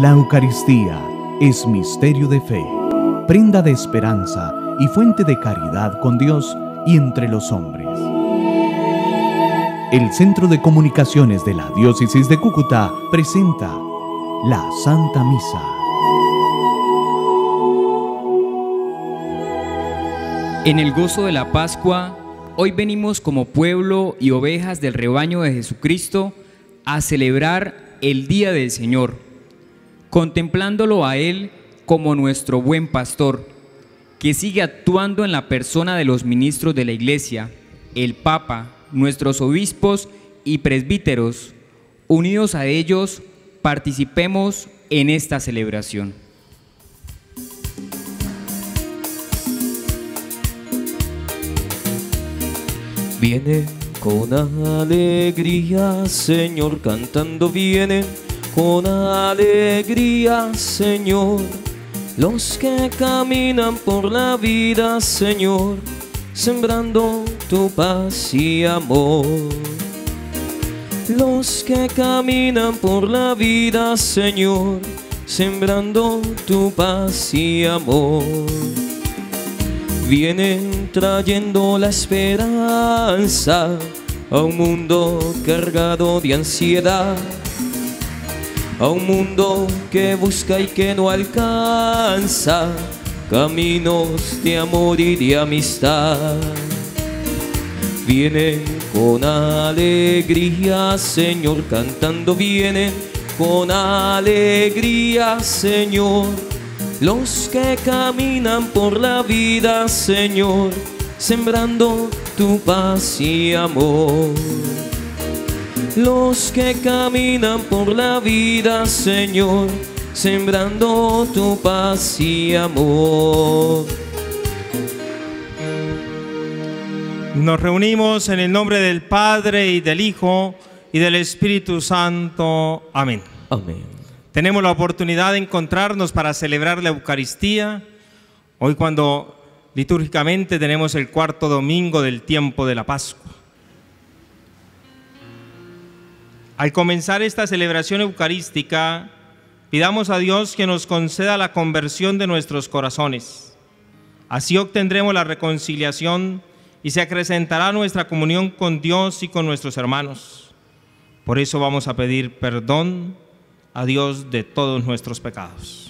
La Eucaristía es misterio de fe, prenda de esperanza y fuente de caridad con Dios y entre los hombres. El Centro de Comunicaciones de la Diócesis de Cúcuta presenta la Santa Misa. En el gozo de la Pascua, hoy venimos como pueblo y ovejas del rebaño de Jesucristo a celebrar el Día del Señor, contemplándolo a Él como nuestro buen pastor, que sigue actuando en la persona de los ministros de la Iglesia, el Papa, nuestros obispos y presbíteros. Unidos a ellos, participemos en esta celebración. Viene con alegría, Señor, cantando viene con alegría, Señor. Los que caminan por la vida, Señor, sembrando tu paz y amor. Los que caminan por la vida, Señor, sembrando tu paz y amor vienen trayendo la esperanza a un mundo cargado de ansiedad, a un mundo que busca y que no alcanza caminos de amor y de amistad. Vienen con alegría, Señor, cantando vienen con alegría, Señor los que caminan por la vida, Señor, sembrando tu paz y amor. Los que caminan por la vida, Señor, sembrando tu paz y amor. Nos reunimos en el nombre del Padre y del Hijo y del Espíritu Santo. Amén. Amén. Tenemos la oportunidad de encontrarnos para celebrar la Eucaristía. Hoy cuando litúrgicamente tenemos el cuarto domingo del tiempo de la Pascua. Al comenzar esta celebración eucarística, pidamos a Dios que nos conceda la conversión de nuestros corazones. Así obtendremos la reconciliación y se acrecentará nuestra comunión con Dios y con nuestros hermanos. Por eso vamos a pedir perdón a Dios de todos nuestros pecados.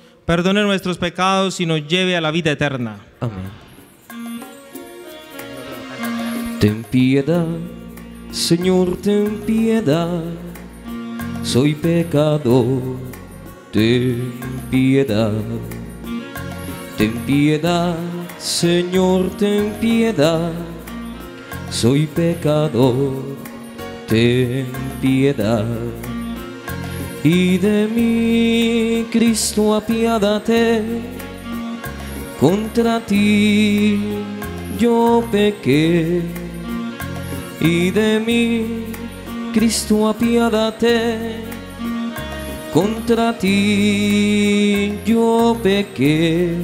perdone nuestros pecados y nos lleve a la vida eterna. Amén. Ten piedad, Señor, ten piedad. Soy pecador, ten piedad. Ten piedad Señor, ten piedad, soy pecador, ten piedad. Y de mí, Cristo, apiádate, contra ti yo pequé. Y de mí, Cristo, apiádate, contra ti yo pequé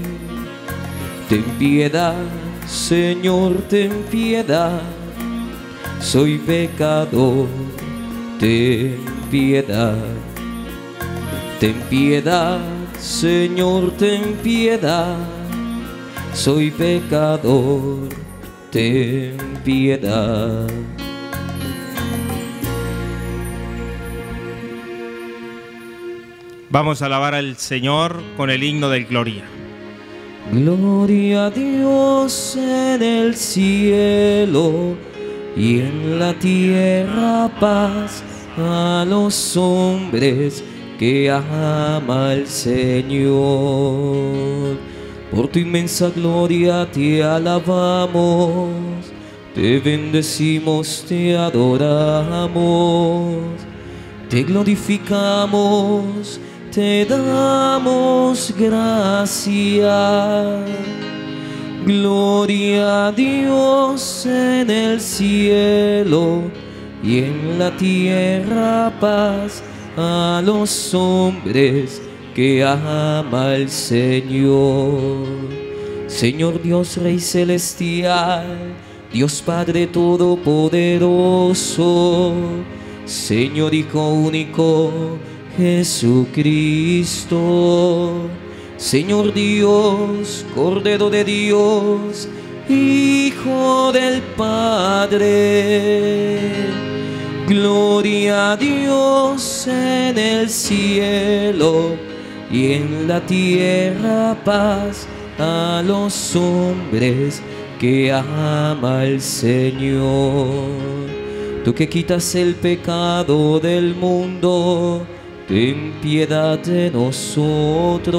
Ten piedad, Señor, ten piedad, soy pecador, ten piedad. Ten piedad, Señor, ten piedad, soy pecador, ten piedad. Vamos a alabar al Señor con el himno del Gloria. Gloria a Dios en el cielo y en la tierra paz a los hombres que ama el Señor. Por tu inmensa gloria te alabamos, te bendecimos, te adoramos, te glorificamos, te damos gracias. Gloria a Dios en el cielo y en la tierra paz a los hombres que ama el Señor. Señor Dios Rey Celestial, Dios Padre Todopoderoso, Señor Hijo único, Jesucristo. Señor Dios, Cordero de Dios, Hijo del Padre. Gloria a Dios en el cielo y en la tierra paz a los hombres que ama el Señor. Tú que quitas el pecado del mundo, ten piedad de nosotros.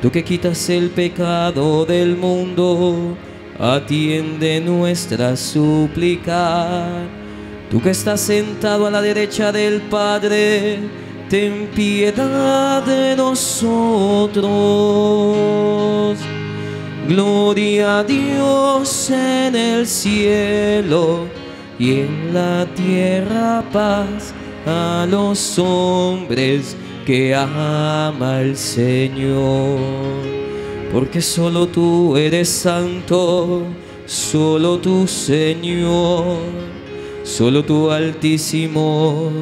Tú que quitas el pecado del mundo, atiende nuestra súplica. Tú que estás sentado a la derecha del Padre, ten piedad de nosotros. Gloria a Dios en el cielo y en la tierra paz a los hombres que ama el Señor. Porque solo tú eres santo, solo tú Señor, solo tú Altísimo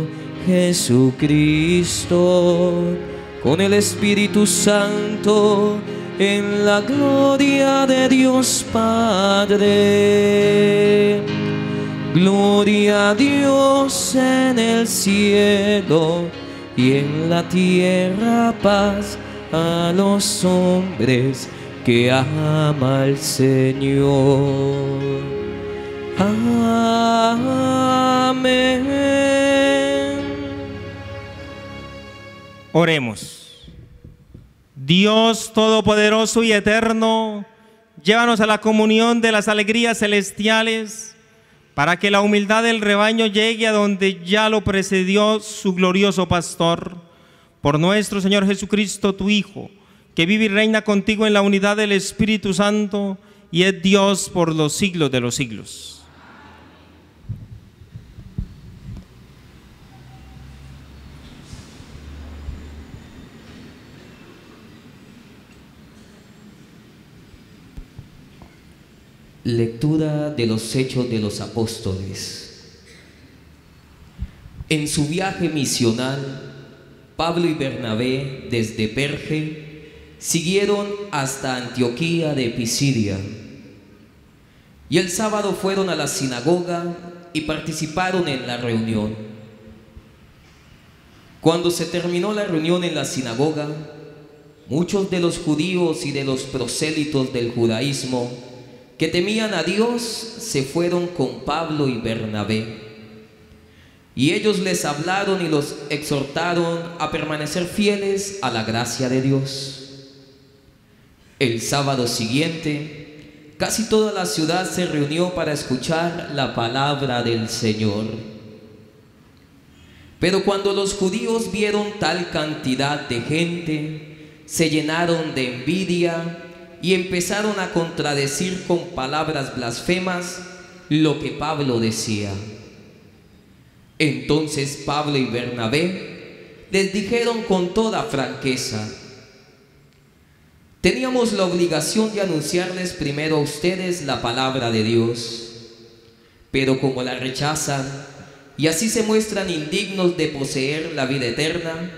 Jesucristo, con el Espíritu Santo, en la gloria de Dios Padre. Gloria a Dios en el cielo y en la tierra paz a los hombres que ama el Señor. Amén. Oremos. Dios Todopoderoso y Eterno, llévanos a la comunión de las alegrías celestiales, para que la humildad del rebaño llegue a donde ya lo precedió su glorioso pastor, por nuestro Señor Jesucristo, tu Hijo, que vive y reina contigo en la unidad del Espíritu Santo y es Dios por los siglos de los siglos. Lectura de los Hechos de los Apóstoles. En su viaje misional, Pablo y Bernabé desde Perge siguieron hasta Antioquía de Pisidia. Y el sábado fueron a la sinagoga y participaron en la reunión. Cuando se terminó la reunión en la sinagoga, muchos de los judíos y de los prosélitos del judaísmo que temían a Dios se fueron con Pablo y Bernabé. Y ellos les hablaron y los exhortaron a permanecer fieles a la gracia de Dios. El sábado siguiente, casi toda la ciudad se reunió para escuchar la palabra del Señor. Pero cuando los judíos vieron tal cantidad de gente, se llenaron de envidia y empezaron a contradecir con palabras blasfemas lo que Pablo decía. Entonces Pablo y Bernabé les dijeron con toda franqueza, teníamos la obligación de anunciarles primero a ustedes la palabra de Dios, pero como la rechazan y así se muestran indignos de poseer la vida eterna,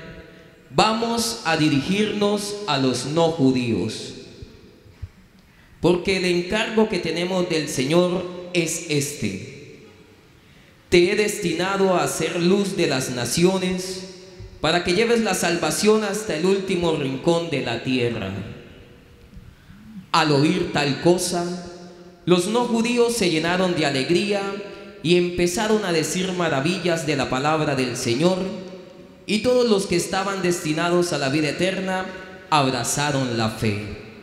vamos a dirigirnos a los no judíos porque el encargo que tenemos del Señor es este. Te he destinado a hacer luz de las naciones para que lleves la salvación hasta el último rincón de la tierra. Al oír tal cosa, los no judíos se llenaron de alegría y empezaron a decir maravillas de la palabra del Señor, y todos los que estaban destinados a la vida eterna abrazaron la fe.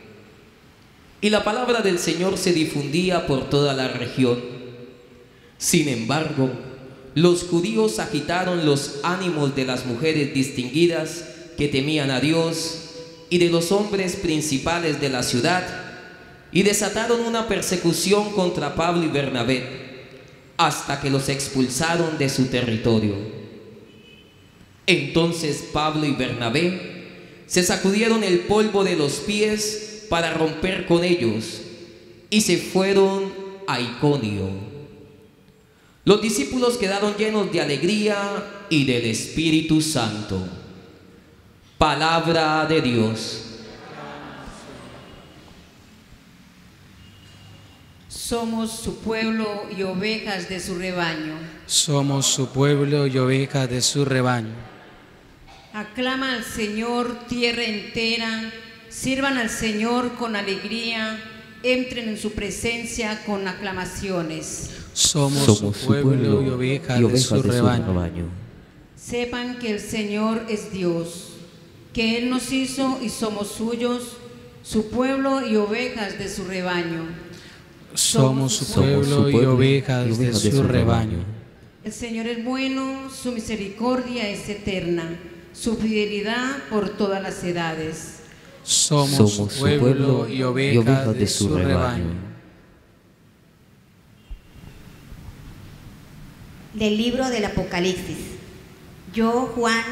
Y la palabra del Señor se difundía por toda la región. Sin embargo, los judíos agitaron los ánimos de las mujeres distinguidas que temían a Dios y de los hombres principales de la ciudad y desataron una persecución contra Pablo y Bernabé hasta que los expulsaron de su territorio. Entonces Pablo y Bernabé se sacudieron el polvo de los pies para romper con ellos y se fueron a Iconio. Los discípulos quedaron llenos de alegría y del Espíritu Santo. Palabra de Dios. Somos su pueblo y ovejas de su rebaño. Somos su pueblo y ovejas de su rebaño. Aclama al Señor tierra entera, sirvan al Señor con alegría, entren en su presencia con aclamaciones. Somos, su pueblo, y ovejas, de, su, rebaño. Sepan que el Señor es Dios que Él nos hizo y somos suyos, su pueblo y ovejas de su rebaño. Somos su pueblo, y ovejas, de, su, rebaño. El Señor es bueno, su misericordia es eterna, su fidelidad por todas las edades. Somos, su pueblo, y ovejas, de, su, rebaño. Del libro del Apocalipsis. Yo, Juan,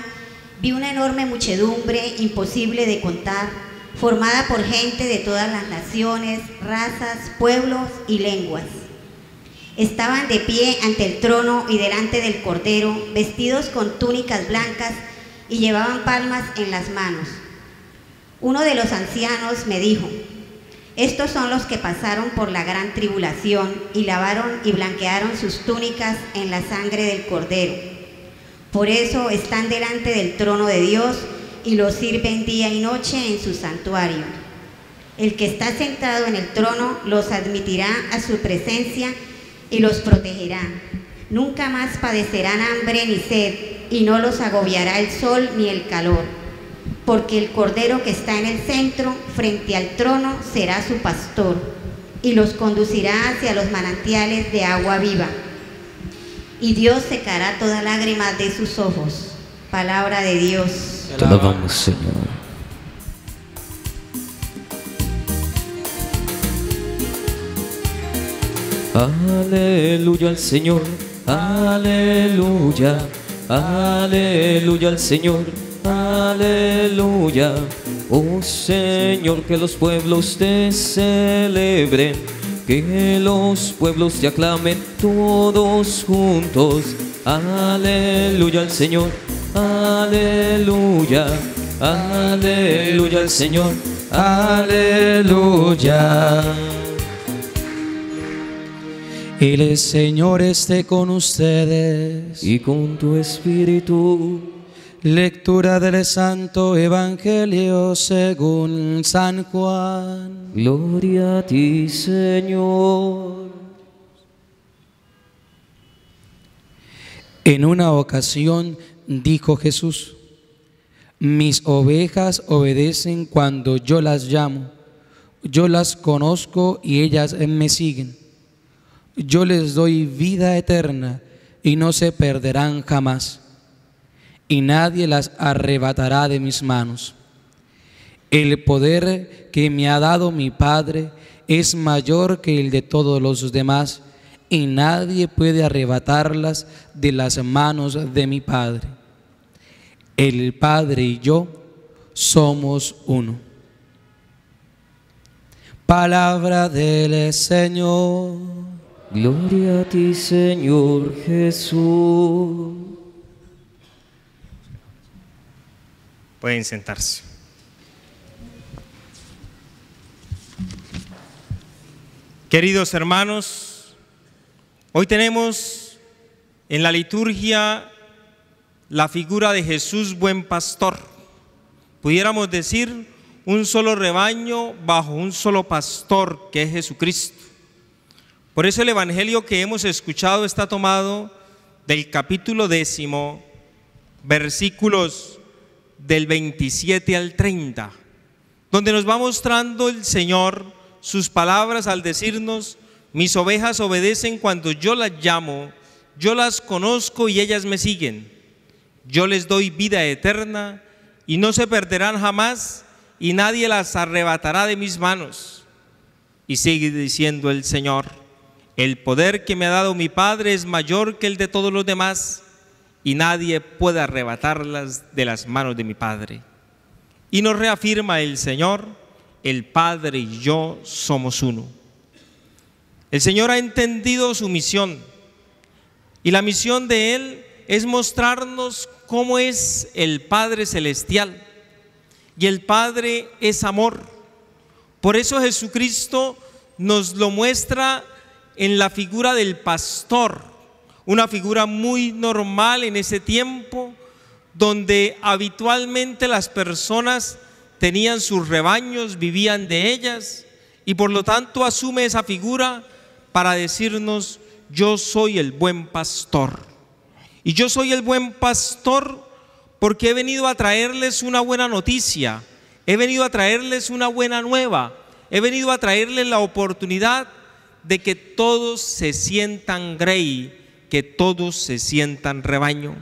Vi una enorme muchedumbre imposible de contar, formada por gente de todas las naciones, razas, pueblos y lenguas. Estaban de pie ante el trono y delante del Cordero, vestidos con túnicas blancas y llevaban palmas en las manos. Uno de los ancianos me dijo, estos son los que pasaron por la gran tribulación y lavaron y blanquearon sus túnicas en la sangre del Cordero. Por eso están delante del trono de Dios y lo sirven día y noche en su santuario. El que está sentado en el trono los admitirá a su presencia y los protegerá. Nunca más padecerán hambre ni sed, y no los agobiará el sol ni el calor, porque el Cordero que está en el centro, frente al trono, será su pastor, y los conducirá hacia los manantiales de agua viva y Dios secará toda lágrima de sus ojos. Palabra de Dios. Te alabamos, Señor. Aleluya al Señor, aleluya, aleluya al Señor, aleluya. Oh Señor, que los pueblos te celebren que los pueblos te aclamen todos juntos. Aleluya al Señor, aleluya, aleluya al Señor, aleluya. El Señor esté con ustedes y con tu espíritu Lectura del Santo Evangelio según San Juan. Gloria a ti, Señor. En una ocasión dijo Jesús, mis ovejas obedecen cuando yo las llamo, yo las conozco y ellas me siguen. Yo les doy vida eterna y no se perderán jamás y nadie las arrebatará de mis manos. El poder que me ha dado mi Padre es mayor que el de todos los demás y nadie puede arrebatarlas de las manos de mi Padre. El Padre y yo somos uno. Palabra del Señor. Gloria a ti, Señor Jesús. Pueden sentarse. Queridos hermanos, hoy tenemos en la liturgia la figura de Jesús buen pastor. Pudiéramos decir un solo rebaño bajo un solo pastor que es Jesucristo. Por eso el Evangelio que hemos escuchado está tomado del capítulo décimo, versículos del 27 al 30, donde nos va mostrando el Señor sus palabras al decirnos, mis ovejas obedecen cuando yo las llamo, yo las conozco y ellas me siguen. Yo les doy vida eterna y no se perderán jamás y nadie las arrebatará de mis manos. Y sigue diciendo el Señor, el poder que me ha dado mi Padre es mayor que el de todos los demás y nadie puede arrebatarlas de las manos de mi Padre. Y nos reafirma el Señor, el Padre y yo somos uno. El Señor ha entendido su misión y la misión de Él es mostrarnos cómo es el Padre Celestial. Y el Padre es amor. Por eso Jesucristo nos lo muestra en la figura del pastor, una figura muy normal en ese tiempo, donde habitualmente las personas tenían sus rebaños, vivían de ellas, y por lo tanto asume esa figura para decirnos, yo soy el buen pastor. Y yo soy el buen pastor porque he venido a traerles una buena noticia, he venido a traerles una buena nueva, he venido a traerles la oportunidad de que todos se sientan grey, que todos se sientan rebaño.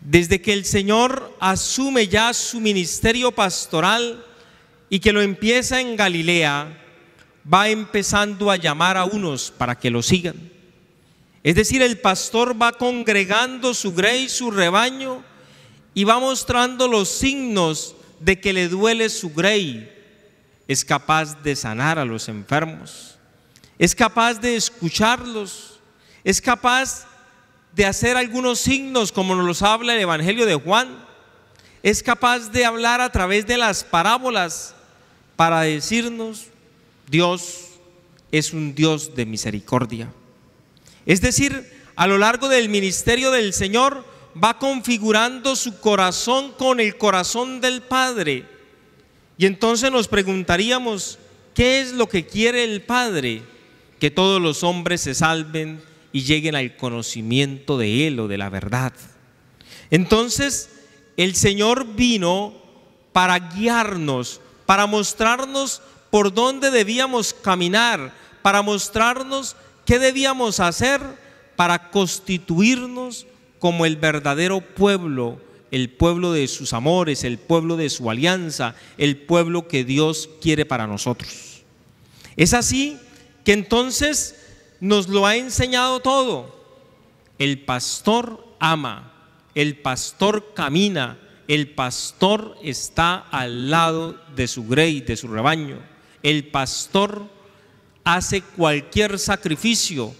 Desde que el Señor asume ya su ministerio pastoral y que lo empieza en Galilea, va empezando a llamar a unos para que lo sigan. Es decir, el pastor va congregando su grey, su rebaño, y va mostrando los signos de que le duele su grey. Es capaz de sanar a los enfermos. Es capaz de escucharlos. Es capaz de hacer algunos signos como nos los habla el Evangelio de Juan. Es capaz de hablar a través de las parábolas para decirnos, Dios es un Dios de misericordia. Es decir, a lo largo del ministerio del Señor va configurando su corazón con el corazón del Padre. Y entonces nos preguntaríamos, ¿qué es lo que quiere el Padre? Que todos los hombres se salven y lleguen al conocimiento de Él o de la verdad. Entonces, el Señor vino para guiarnos, para mostrarnos por dónde debíamos caminar, para mostrarnos qué debíamos hacer para constituirnos como el verdadero pueblo, el pueblo de sus amores, el pueblo de su alianza, el pueblo que Dios quiere para nosotros. Es así que entonces nos lo ha enseñado todo. El pastor ama, el pastor camina, el pastor está al lado de su grey, de su rebaño el pastor hace cualquier sacrificio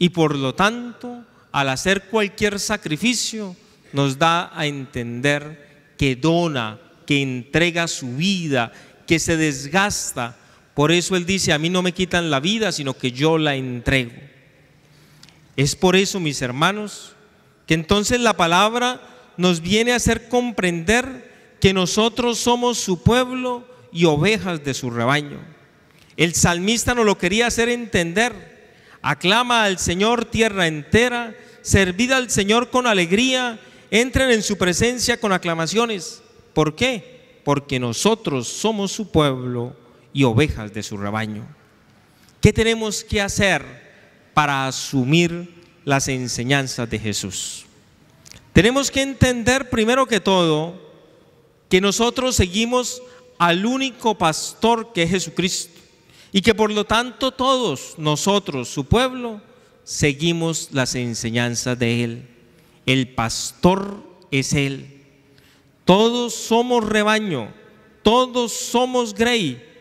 y por lo tanto, al hacer cualquier sacrificio, nos da a entender que dona, que entrega su vida, que se desgasta. Por eso Él dice, a mí no me quitan la vida, sino que yo la entrego. Es por eso, mis hermanos, que entonces la palabra nos viene a hacer comprender que nosotros somos su pueblo y ovejas de su rebaño. El salmista nos lo quería hacer entender. Aclama al Señor tierra entera, servid al Señor con alegría, entren en su presencia con aclamaciones. ¿Por qué? Porque nosotros somos su pueblo y ovejas de su rebaño. ¿Qué tenemos que hacer para asumir las enseñanzas de Jesús? Tenemos que entender primero que todo que nosotros seguimos al único pastor que es Jesucristo y que por lo tanto todos nosotros, su pueblo, seguimos las enseñanzas de Él. El pastor es Él. Todos somos rebaño, todos somos grey.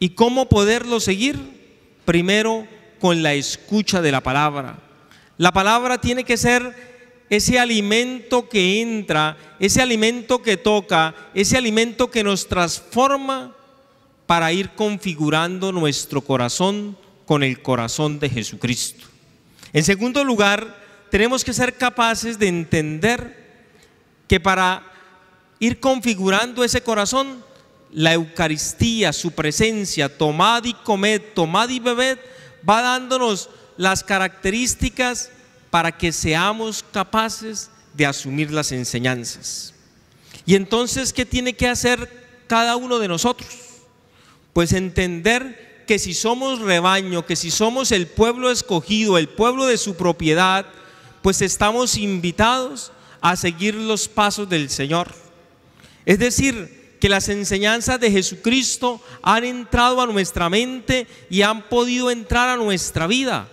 ¿Y cómo poderlo seguir? Primero con la escucha de la palabra. La palabra tiene que ser ese alimento que entra, ese alimento que toca, ese alimento que nos transforma para ir configurando nuestro corazón con el corazón de Jesucristo. En segundo lugar, tenemos que ser capaces de entender que para ir configurando ese corazón, la Eucaristía, su presencia, tomad y comed, tomad y bebed, va dándonos las características para que seamos capaces de asumir las enseñanzas. Y entonces, ¿qué tiene que hacer cada uno de nosotros? Pues entender que si somos rebaño, que si somos el pueblo escogido, el pueblo de su propiedad, pues estamos invitados a seguir los pasos del Señor. Es decir, que las enseñanzas de Jesucristo han entrado a nuestra mente y han podido entrar a nuestra vida.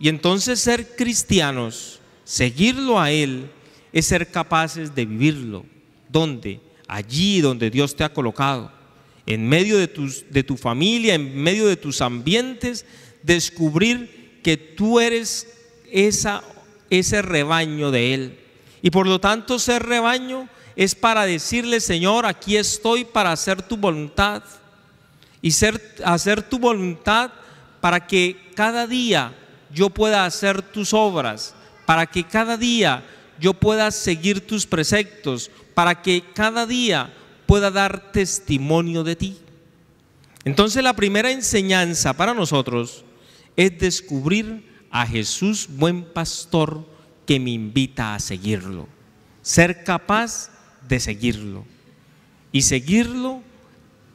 Y entonces ser cristianos, seguirlo a Él, es ser capaces de vivirlo. ¿Dónde? Allí donde Dios te ha colocado. En medio de, de tu familia, en medio de tus ambientes, descubrir que tú eres esa, ese rebaño de Él. Y por lo tanto ser rebaño es para decirle, Señor, aquí estoy para hacer tu voluntad. Y ser, hacer tu voluntad para que cada día yo pueda hacer tus obras, para que cada día yo pueda seguir tus preceptos, para que cada día pueda dar testimonio de ti. Entonces la primera enseñanza para nosotros es descubrir a Jesús buen pastor que me invita a seguirlo. Ser capaz de seguirlo. Y seguirlo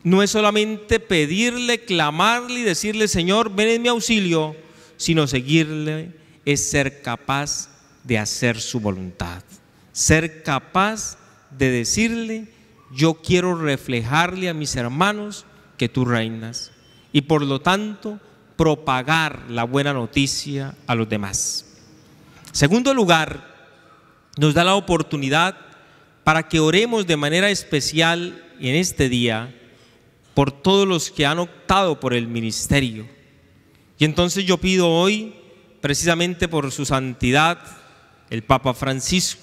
no es solamente pedirle, clamarle y decirle, Señor, ven en mi auxilio, sino seguirle es ser capaz de hacer su voluntad. Ser capaz de decirle, yo quiero reflejarle a mis hermanos que tú reinas. Y por lo tanto, propagar la buena noticia a los demás. Segundo lugar, nos da la oportunidad para que oremos de manera especial en este día por todos los que han optado por el ministerio. Y entonces yo pido hoy, precisamente por su santidad, el Papa Francisco,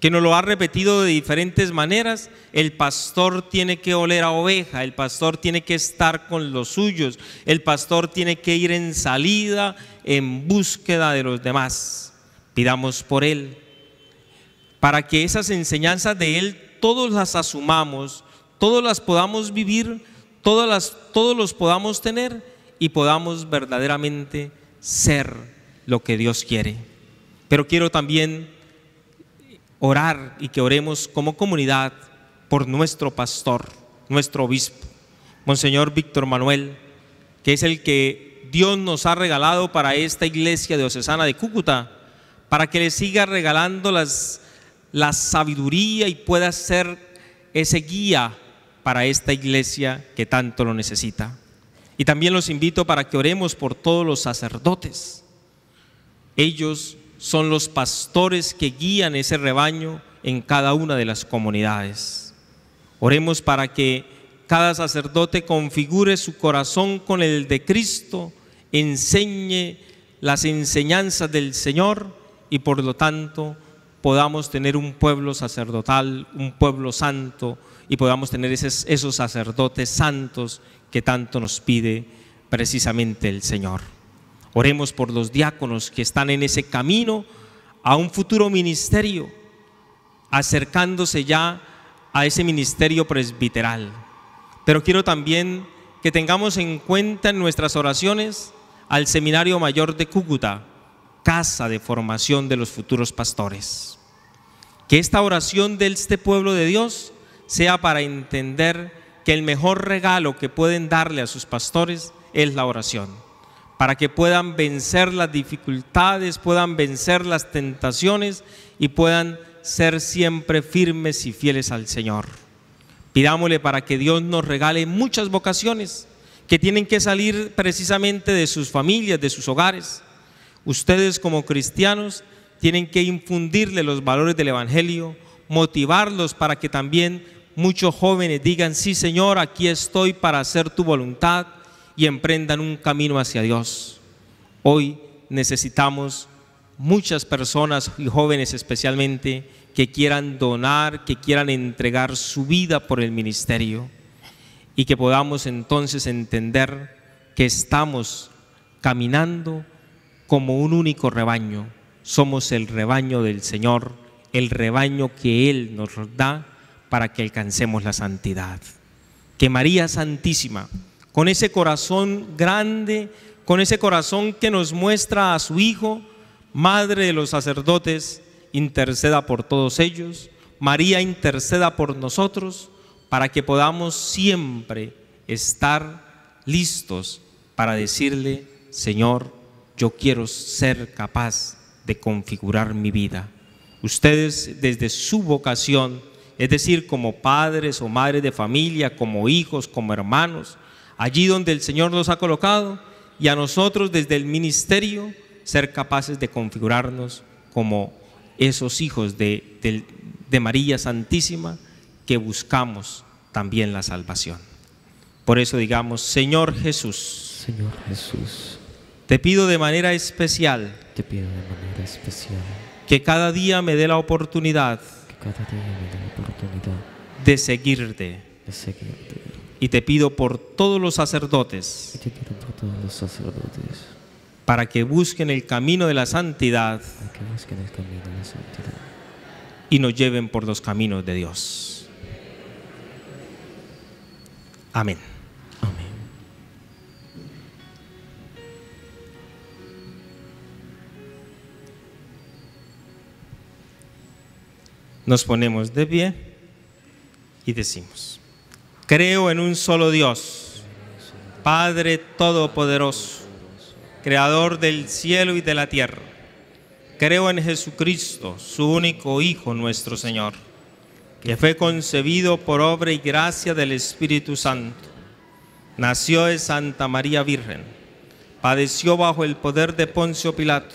que nos lo ha repetido de diferentes maneras, el pastor tiene que oler a oveja, el pastor tiene que estar con los suyos, el pastor tiene que ir en salida, en búsqueda de los demás. Pidamos por él, para que esas enseñanzas de él todos las asumamos, todos las podamos vivir, todas las, todos los podamos tener y podamos verdaderamente ser lo que Dios quiere. Pero quiero también orar y que oremos como comunidad por nuestro pastor, nuestro obispo, Monseñor Víctor Manuel, que es el que Dios nos ha regalado para esta iglesia diocesana de Cúcuta, para que le siga regalando las, la sabiduría y pueda ser ese guía para esta iglesia que tanto lo necesita. Y también los invito para que oremos por todos los sacerdotes. Ellos son los pastores que guían ese rebaño en cada una de las comunidades. Oremos para que cada sacerdote configure su corazón con el de Cristo, enseñe las enseñanzas del Señor y por lo tanto podamos tener un pueblo sacerdotal, un pueblo santo y podamos tener esos, sacerdotes santos que tanto nos pide precisamente el Señor. Oremos por los diáconos que están en ese camino a un futuro ministerio, acercándose ya a ese ministerio presbiteral. Pero quiero también que tengamos en cuenta en nuestras oraciones al Seminario Mayor de Cúcuta, casa de formación de los futuros pastores. Que esta oración de este pueblo de Dios sea para entender que el mejor regalo que pueden darle a sus pastores es la oración para que puedan vencer las dificultades, puedan vencer las tentaciones y puedan ser siempre firmes y fieles al Señor. Pidámosle para que Dios nos regale muchas vocaciones que tienen que salir precisamente de sus familias, de sus hogares. Ustedes como cristianos tienen que infundirle los valores del Evangelio, motivarlos para que también muchos jóvenes digan, sí Señor, aquí estoy para hacer tu voluntad y emprendan un camino hacia Dios. Hoy necesitamos muchas personas y jóvenes especialmente que quieran donar, que quieran entregar su vida por el ministerio y que podamos entonces entender que estamos caminando como un único rebaño. Somos el rebaño del Señor, el rebaño que Él nos da para que alcancemos la santidad. Que María Santísima, con ese corazón grande, con ese corazón que nos muestra a su Hijo, Madre de los sacerdotes, interceda por todos ellos. María interceda por nosotros para que podamos siempre estar listos para decirle, Señor, yo quiero ser capaz de configurar mi vida. Ustedes desde su vocación, es decir, como padres o madres de familia, como hijos, como hermanos, allí donde el Señor los ha colocado, y a nosotros desde el ministerio ser capaces de configurarnos como esos hijos de, de María Santísima que buscamos también la salvación. Por eso digamos, Señor Jesús, Señor Jesús, te pido de manera especial, te pido de manera especial que cada día me dé la oportunidad, que cada día me dé la oportunidad de seguirte. De seguirte. Y te pido por todos los sacerdotes, y te pido por todos los sacerdotes, para que busquen el camino de la santidad, para que busquen el camino de la santidad y nos lleven por los caminos de Dios. Amén. Amén. Nos ponemos de pie y decimos, creo en un solo Dios, Padre Todopoderoso, Creador del cielo y de la tierra. Creo en Jesucristo, su único Hijo, nuestro Señor, que fue concebido por obra y gracia del Espíritu Santo. Nació de Santa María Virgen, padeció bajo el poder de Poncio Pilato,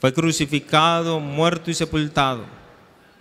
fue crucificado, muerto y sepultado,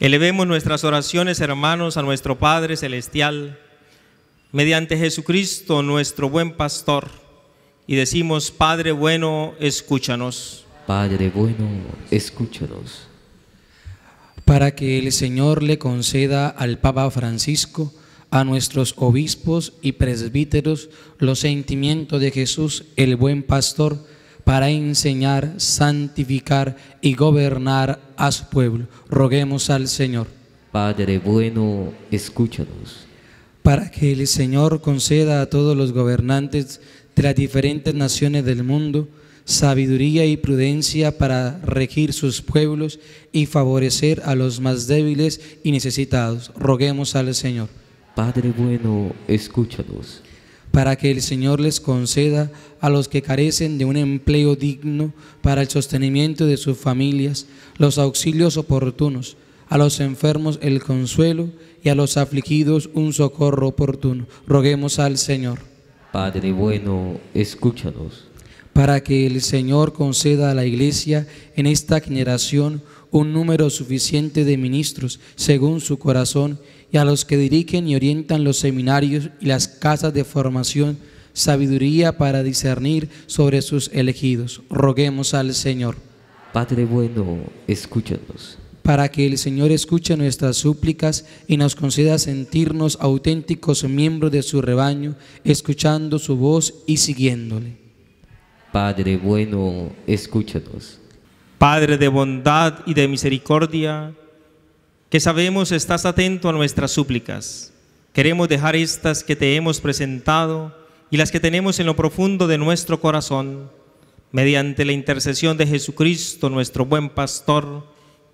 Elevemos nuestras oraciones, hermanos, a nuestro Padre Celestial, mediante Jesucristo, nuestro buen pastor, y decimos, Padre bueno, escúchanos. Padre bueno, escúchanos. Para que el Señor le conceda al Papa Francisco, a nuestros obispos y presbíteros, los sentimientos de Jesús, el buen pastor, para enseñar, santificar y gobernar a su pueblo. Roguemos al Señor. Padre bueno, escúchanos. Para que el Señor conceda a todos los gobernantes de las diferentes naciones del mundo sabiduría y prudencia para regir sus pueblos y favorecer a los más débiles y necesitados. Roguemos al Señor. Padre bueno, escúchanos. Para que el Señor les conceda a los que carecen de un empleo digno para el sostenimiento de sus familias los auxilios oportunos, a los enfermos el consuelo y a los afligidos un socorro oportuno. Roguemos al Señor. Padre bueno, escúchanos. Para que el Señor conceda a la Iglesia en esta generación un número suficiente de ministros según su corazón y a los que dirigen y orientan los seminarios y las casas de formación sabiduría para discernir sobre sus elegidos. Roguemos al Señor. Padre bueno, escúchanos. Para que el Señor escuche nuestras súplicas y nos conceda sentirnos auténticos miembros de su rebaño, escuchando su voz y siguiéndole. Padre bueno, escúchanos. Padre de bondad y de misericordia, que sabemos estás atento a nuestras súplicas. Queremos dejar estas que te hemos presentado y las que tenemos en lo profundo de nuestro corazón, mediante la intercesión de Jesucristo, nuestro buen pastor,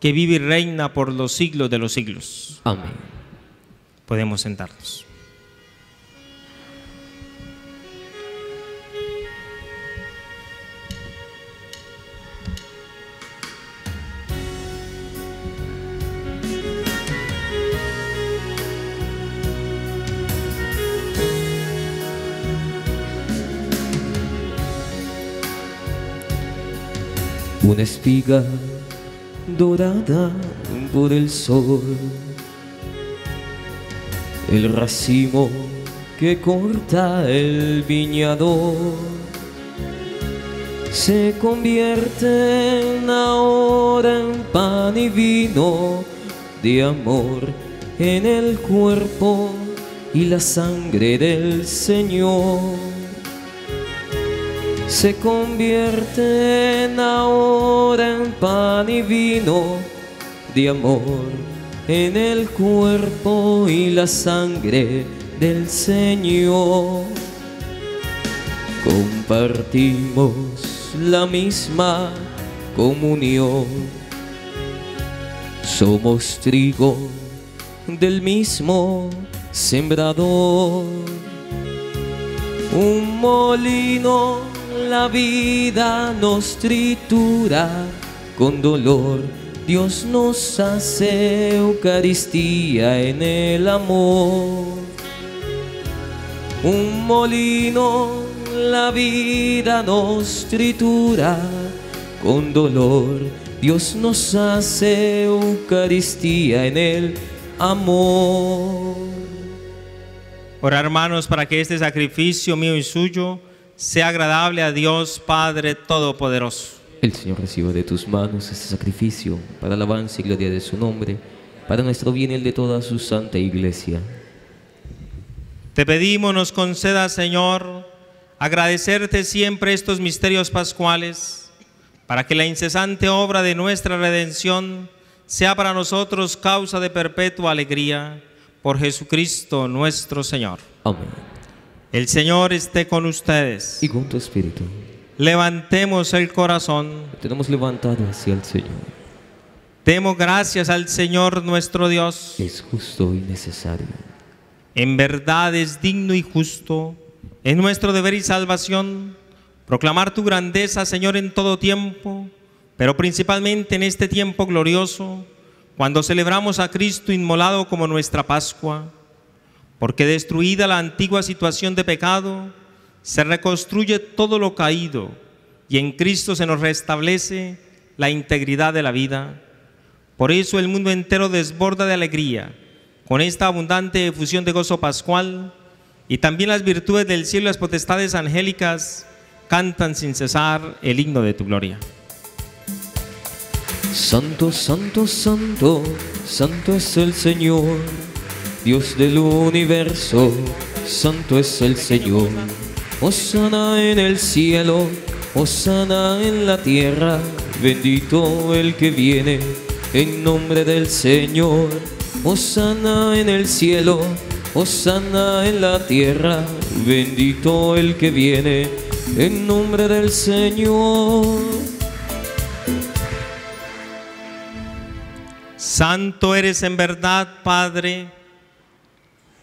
que vive y reina por los siglos de los siglos. Amén. Podemos sentarnos. Una espiga dorada por el sol, el racimo que corta el viñador se convierte ahora en pan y vino de amor en el cuerpo y la sangre del Señor. Se convierten ahora en pan y vino de amor en el cuerpo y la sangre del Señor. Compartimos la misma comunión. Somos trigo del mismo sembrador. Un molino la vida nos tritura con dolor. Dios nos hace Eucaristía en el amor. Un molino la vida nos tritura con dolor. Dios nos hace Eucaristía en el amor. Ora hermanos para que este sacrificio mío y suyo sea agradable a Dios Padre Todopoderoso. El Señor reciba de tus manos este sacrificio para alabanza y gloria de su nombre, para nuestro bien y el de toda su santa iglesia. Te pedimos nos conceda, Señor, agradecerte siempre estos misterios pascuales, para que la incesante obra de nuestra redención sea para nosotros causa de perpetua alegría, por Jesucristo nuestro Señor. Amén. El Señor esté con ustedes. Y con tu espíritu. Levantemos el corazón. Lo tenemos levantado hacia el Señor. Demos gracias al Señor nuestro Dios. Es justo y necesario. En verdad es digno y justo, es nuestro deber y salvación, proclamar tu grandeza, Señor, en todo tiempo, pero principalmente en este tiempo glorioso, cuando celebramos a Cristo inmolado como nuestra Pascua, porque destruida la antigua situación de pecado, se reconstruye todo lo caído y en Cristo se nos restablece la integridad de la vida. Por eso el mundo entero desborda de alegría con esta abundante efusión de gozo pascual y también las virtudes del cielo y las potestades angélicas cantan sin cesar el himno de tu gloria. Santo, santo, santo, santo es el Señor, Dios del universo, santo es el Señor. Osana en el cielo, Osana en la tierra, bendito el que viene en nombre del Señor. Osana en el cielo, Osana en la tierra, bendito el que viene en nombre del Señor. Santo eres en verdad, Padre,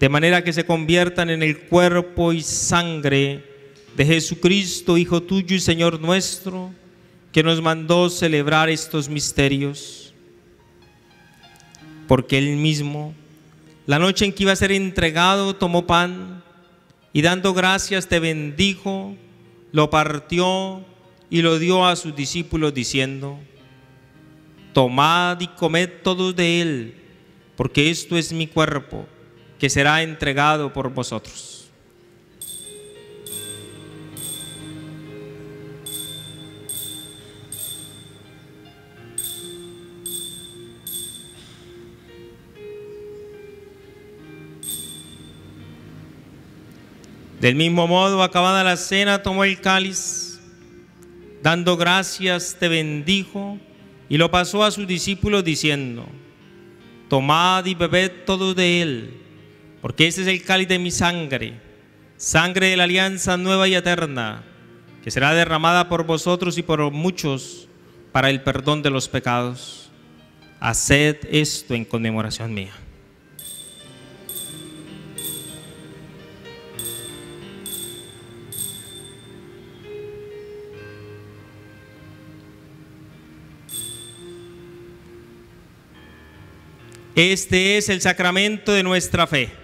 de manera que se conviertan en el cuerpo y sangre de Jesucristo, Hijo tuyo y Señor nuestro, que nos mandó celebrar estos misterios. Porque Él mismo, la noche en que iba a ser entregado, tomó pan y dando gracias te bendijo, lo partió y lo dio a sus discípulos diciendo, tomad y comed todos de él, porque esto es mi cuerpo, que será entregado por vosotros. Del mismo modo, acabada la cena, tomó el cáliz, dando gracias, te bendijo, y lo pasó a sus discípulos diciendo, tomad y bebed todos de él, porque este es el cáliz de mi sangre, sangre de la alianza nueva y eterna, que será derramada por vosotros y por muchos para el perdón de los pecados. Haced esto en conmemoración mía. Este es el sacramento de nuestra fe.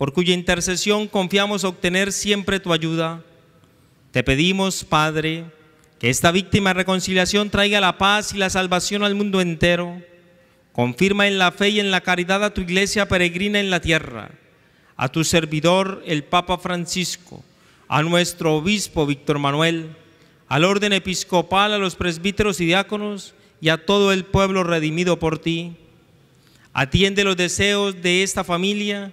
por cuya intercesión confiamos obtener siempre tu ayuda. Te pedimos, Padre, que esta víctima de reconciliación traiga la paz y la salvación al mundo entero. Confirma en la fe y en la caridad a tu iglesia peregrina en la tierra, a tu servidor, el Papa Francisco, a nuestro obispo Víctor Manuel, al orden episcopal, a los presbíteros y diáconos y a todo el pueblo redimido por ti. Atiende los deseos de esta familia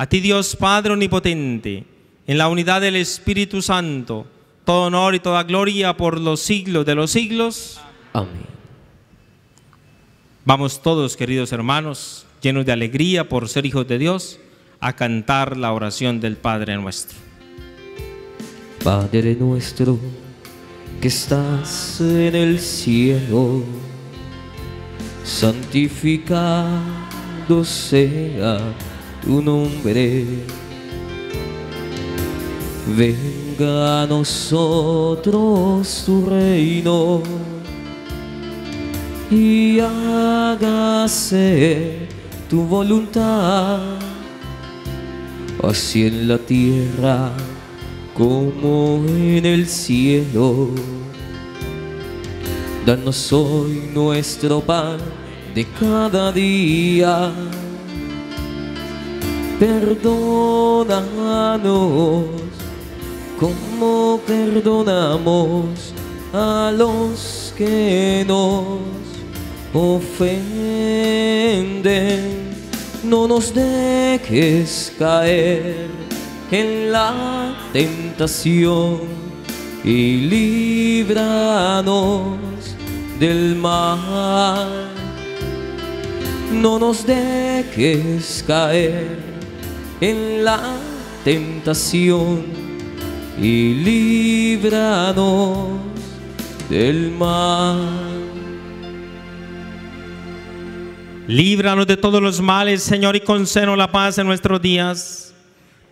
a ti Dios Padre Omnipotente, en la unidad del Espíritu Santo, todo honor y toda gloria por los siglos de los siglos. Amén. Vamos todos, queridos hermanos, llenos de alegría por ser hijos de Dios, a cantar la oración del Padre nuestro. Padre nuestro, que estás en el cielo, santificado sea tu nombre. Venga a nosotros tu reino y hágase tu voluntad, así en la tierra como en el cielo. Danos hoy nuestro pan de cada día Perdónanos como perdonamos a los que nos ofenden. No nos dejes caer en la tentación y líbranos del mal. No nos dejes caer en la tentación y líbranos del mal. Líbranos de todos los males, Señor, y concédenos la paz en nuestros días,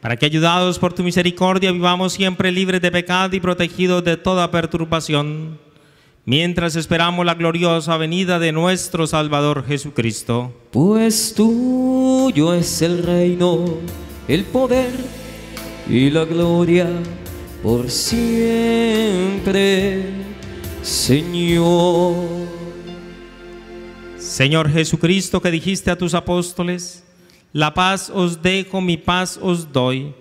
para que ayudados por tu misericordia vivamos siempre libres de pecado y protegidos de toda perturbación, mientras esperamos la gloriosa venida de nuestro Salvador Jesucristo. Pues tuyo es el reino, el poder y la gloria por siempre, Señor. Señor Jesucristo, que dijiste a tus apóstoles, la paz os dejo, mi paz os doy.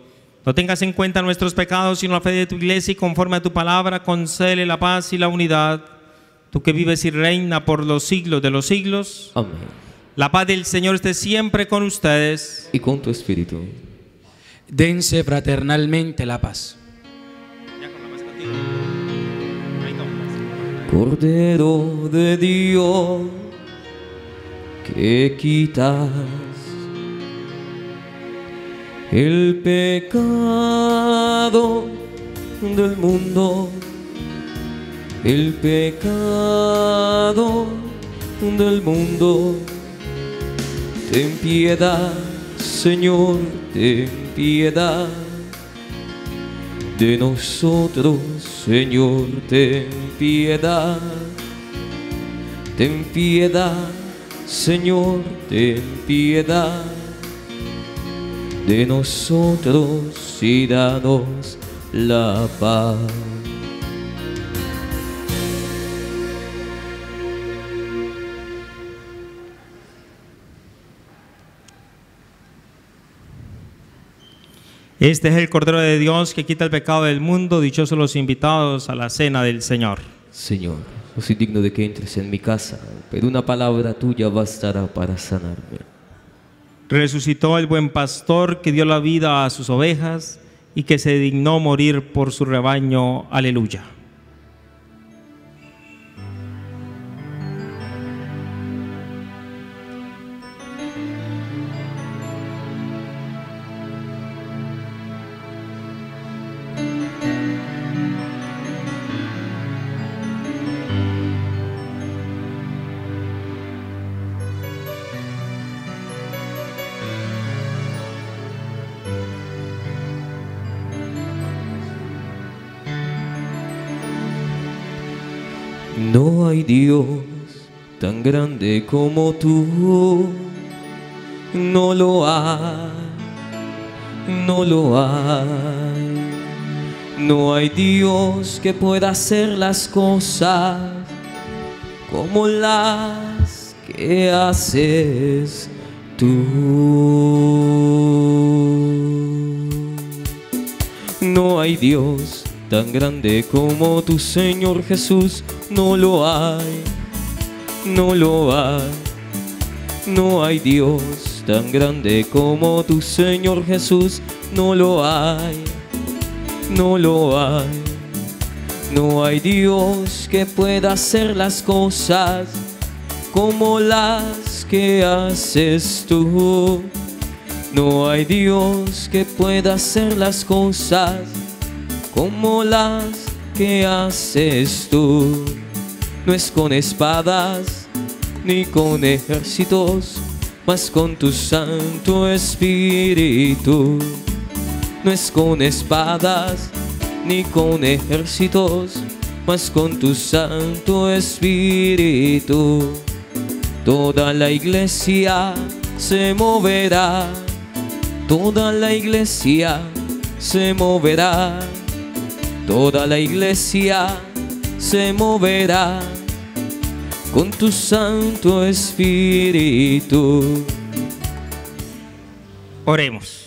No tengas en cuenta nuestros pecados, sino la fe de tu iglesia y conforme a tu palabra, concele la paz y la unidad. Tú que vives y reina por los siglos de los siglos. Amén. La paz del Señor esté siempre con ustedes. Y con tu espíritu. Dense fraternalmente la paz. Cordero de Dios, que quitas el pecado del mundo, el pecado del mundo. Ten piedad, Señor, ten piedad. de nosotros, Señor, ten piedad. Ten piedad, Señor, ten piedad de nosotros y danos la paz. Este es el Cordero de Dios que quita el pecado del mundo. Dichosos los invitados a la cena del Señor. Señor, no soy digno de que entres en mi casa, pero una palabra tuya bastará para sanarme. Resucitó el buen pastor que dio la vida a sus ovejas y que se dignó morir por su rebaño. Aleluya. Grande como tú, no lo hay, no lo hay. No hay Dios que pueda hacer las cosas como las que haces tú. No hay Dios tan grande como tu Señor Jesús, no lo hay, no lo hay. No hay Dios tan grande como tu Señor Jesús, no lo hay, no lo hay. No hay Dios que pueda hacer las cosas como las que haces tú. No hay Dios que pueda hacer las cosas como las que haces tú. No es con espadas ni con ejércitos, mas con tu Santo Espíritu. No es con espadas ni con ejércitos, mas con tu Santo Espíritu. Toda la iglesia se moverá, toda la iglesia se moverá Toda la iglesia se moverá con tu Santo Espíritu. Oremos.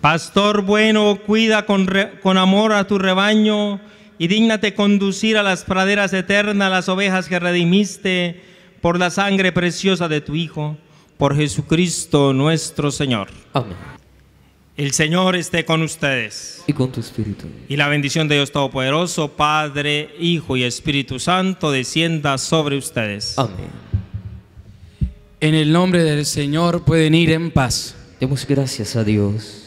Pastor bueno, cuida con, re- con amor a tu rebaño y dígnate conducir a las praderas eternas las ovejas que redimiste por la sangre preciosa de tu Hijo, por Jesucristo nuestro Señor. Amén. El Señor esté con ustedes. Y con tu Espíritu. Y la bendición de Dios Todopoderoso, Padre, Hijo y Espíritu Santo, descienda sobre ustedes. Amén. En el nombre del Señor pueden ir en paz. Demos gracias a Dios.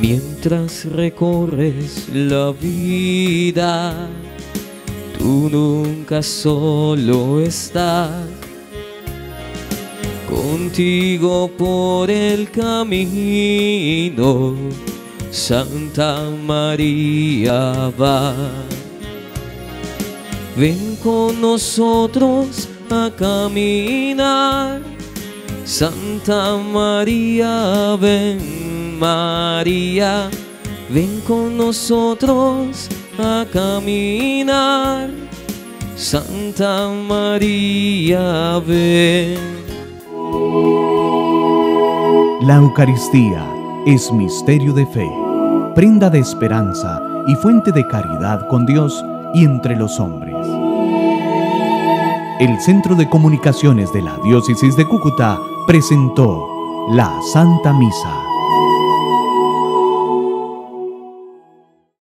Mientras recorres la vida, tú nunca solo estás. Contigo por el camino, Santa María va. Ven con nosotros a caminar. Santa María, ven María, ven con nosotros a caminar. Santa María, ven. La Eucaristía es misterio de fe, prenda de esperanza y fuente de caridad con Dios y entre los hombres. El Centro de Comunicaciones de la Diócesis de Cúcuta presentó la Santa Misa.